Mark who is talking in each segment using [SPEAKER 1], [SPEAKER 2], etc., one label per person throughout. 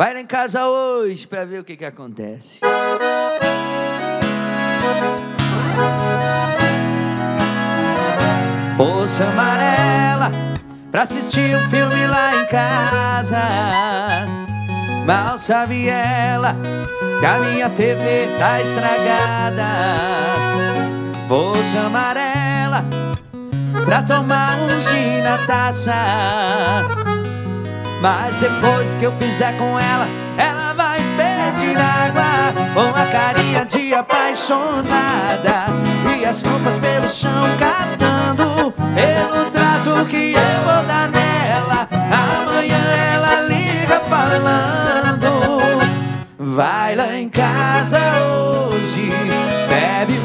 [SPEAKER 1] Vai lá em casa hoje pra ver o que que acontece. Poça amarela pra assistir um filme lá em casa. Mal sabe ela que a minha TV tá estragada. Poça amarela pra tomar um gin na taça. Mas depois que eu fizer com ela, ela vai pedir água com a carinha de apaixonada e as roupas pelo chão catando pelo trato que eu vou dar nela. Amanhã ela liga falando, vai lá em casa hoje, bebe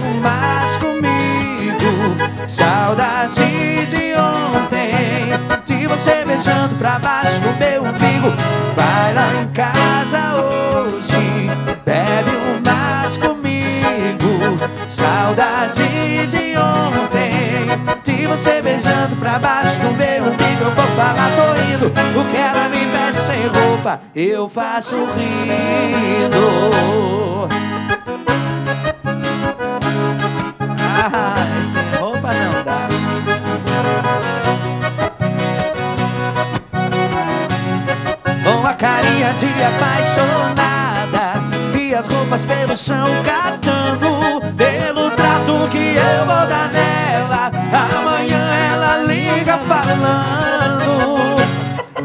[SPEAKER 1] beijando pra baixo do meu umbigo. Vai lá em casa hoje, bebe um mais comigo, saudade de ontem, de você beijando pra baixo do meu umbigo. Eu vou falar, tô indo, o que ela me pede sem roupa, eu faço rindo. Carinha de apaixonada. E as roupas pelo chão catando Pelo trato que eu vou dar nela. Amanhã ela liga falando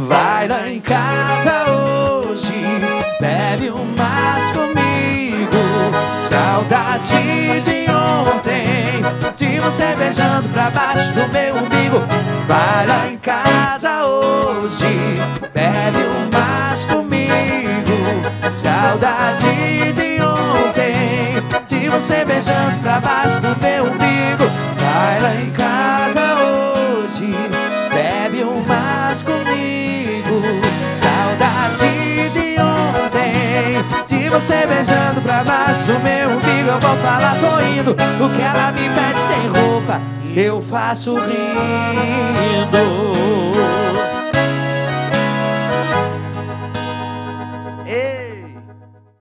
[SPEAKER 1] Vai lá em casa hoje Bebe um mais comigo. Saudade de ontem De você beijando pra baixo do você beijando pra baixo do meu umbigo. Vai lá em casa hoje Bebe um mais comigo. Saudade de ontem De você beijando pra baixo do meu umbigo. Eu vou falar, tô indo. O que ela me pede sem roupa Eu faço rindo